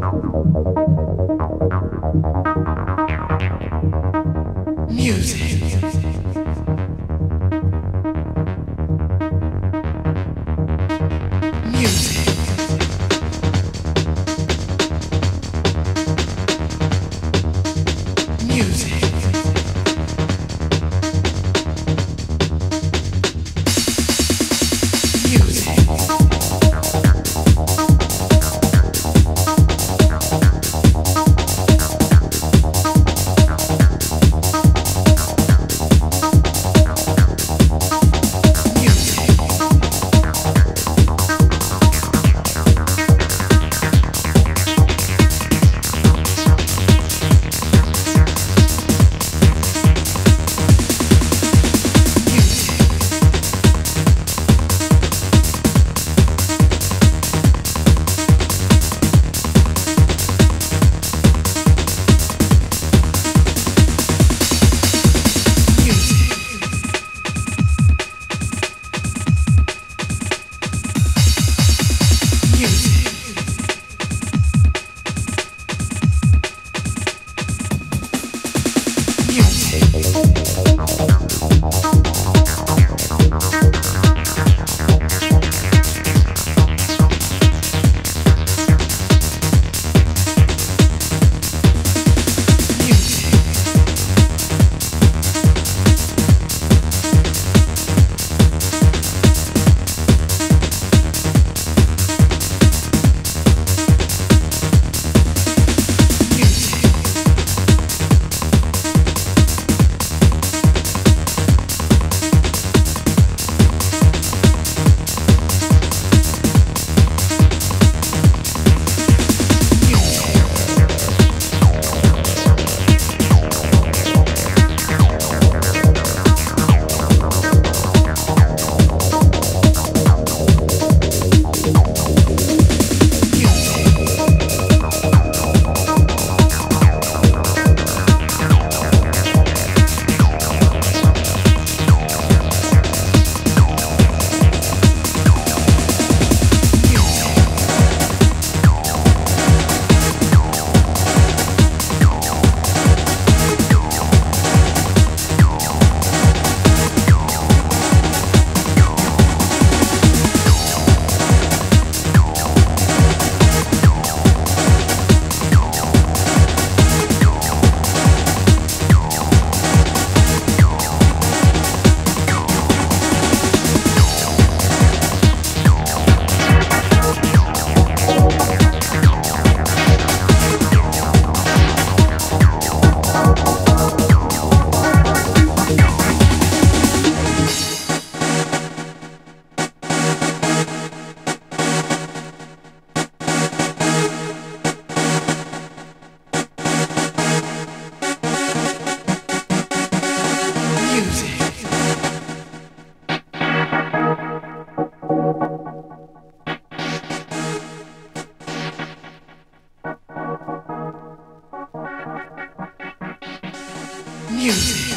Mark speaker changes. Speaker 1: no,
Speaker 2: music.